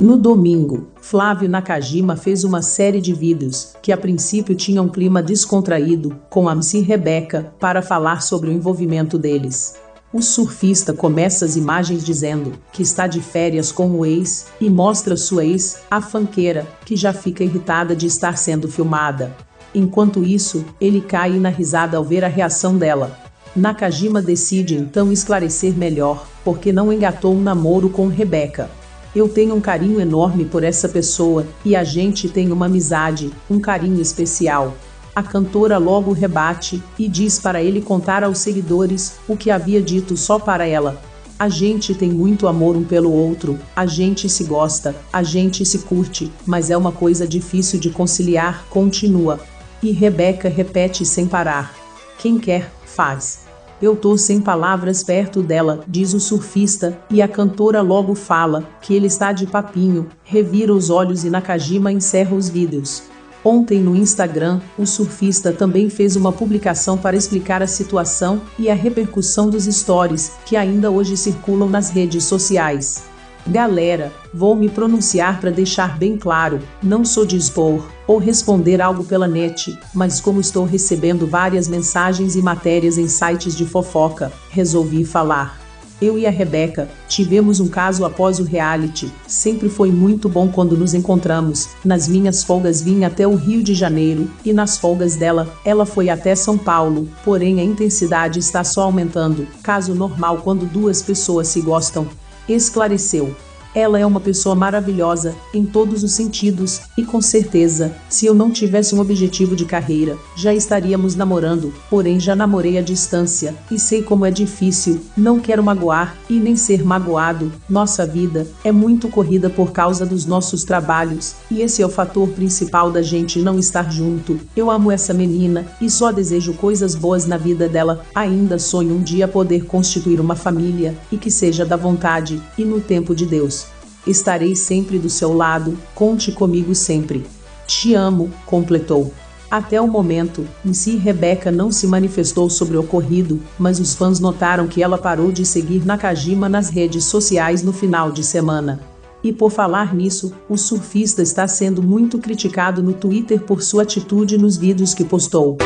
No domingo, Flávio Nakajima fez uma série de vídeos, que a princípio tinham um clima descontraído, com a MC Rebeca, para falar sobre o envolvimento deles. O surfista começa as imagens dizendo que está de férias com o ex e mostra sua ex, a fanqueira, que já fica irritada de estar sendo filmada. Enquanto isso, ele cai na risada ao ver a reação dela. Nakajima decide então esclarecer melhor, porque não engatou um namoro com Rebeca. Eu tenho um carinho enorme por essa pessoa e a gente tem uma amizade, um carinho especial. A cantora logo rebate e diz para ele contar aos seguidores o que havia dito só para ela. A gente tem muito amor um pelo outro, a gente se gosta, a gente se curte, mas é uma coisa difícil de conciliar, continua. E Rebeca repete sem parar. Quem quer, faz. Eu tô sem palavras perto dela, diz o surfista, e a cantora logo fala que ele está de papinho, revira os olhos e Nakajima encerra os vídeos. Ontem no Instagram, o surfista também fez uma publicação para explicar a situação e a repercussão dos stories, que ainda hoje circulam nas redes sociais. Galera, vou me pronunciar para deixar bem claro, não sou de expor ou responder algo pela net, mas como estou recebendo várias mensagens e matérias em sites de fofoca, resolvi falar. Eu e a Rebeca tivemos um caso após o reality. Sempre foi muito bom quando nos encontramos. Nas minhas folgas vim até o Rio de Janeiro e nas folgas dela, ela foi até São Paulo. Porém, a intensidade está só aumentando. Caso normal quando duas pessoas se gostam esclareceu. Ela é uma pessoa maravilhosa, em todos os sentidos, e com certeza, se eu não tivesse um objetivo de carreira, já estaríamos namorando, porém já namorei à distância, e sei como é difícil, não quero magoar, e nem ser magoado, nossa vida é muito corrida por causa dos nossos trabalhos, e esse é o fator principal da gente não estar junto. Eu amo essa menina, e só desejo coisas boas na vida dela, ainda sonho um dia poder constituir uma família, e que seja da vontade, e no tempo de Deus. Estarei sempre do seu lado, conte comigo sempre. Te amo, completou. Até o momento, em si Rebeca não se manifestou sobre o ocorrido, mas os fãs notaram que ela parou de seguir Nakajima nas redes sociais no final de semana. E por falar nisso, o surfista está sendo muito criticado no Twitter por sua atitude nos vídeos que postou.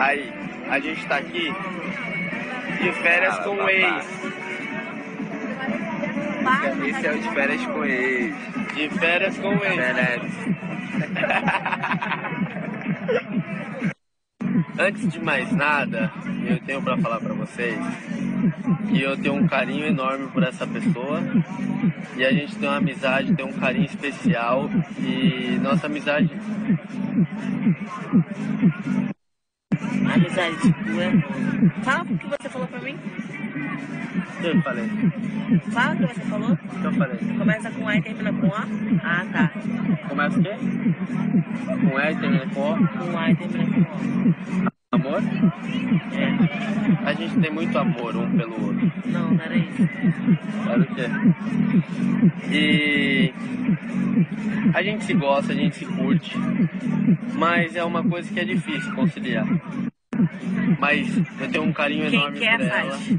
Aí, a gente tá aqui de férias com o ex. Esse é o de férias com ex. De férias com o ex. Férias. Antes de mais nada, eu tenho pra falar pra vocês que eu tenho um carinho enorme por essa pessoa e a gente tem uma amizade, tem um carinho especial e nossa amizade Amizade tipo é. Fala o que você falou pra mim. Eu falei? Fala o que você falou. Eu falei? Começa com A e termina com A. Ah, tá. Começa o quê? Com E e termina com O? Com A e termina com O. Amor? É. A gente tem muito amor um pelo outro. Não, não era isso. Sabe o quê? E a gente se gosta, a gente se curte, mas é uma coisa que é difícil conciliar. Mas eu tenho um carinho Quem enorme quer por ela. faz.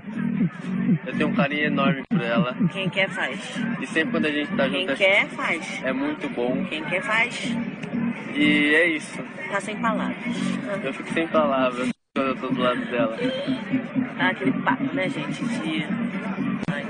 Eu tenho um carinho enorme por ela. Quem quer faz. E sempre quando a gente tá Quem junto é- quer faz. é muito bom. Quem quer faz. E é isso. Tá sem palavras. Eu fico sem palavras quando eu tô do lado dela. Tá aquele papo, né, gente? De. Ai,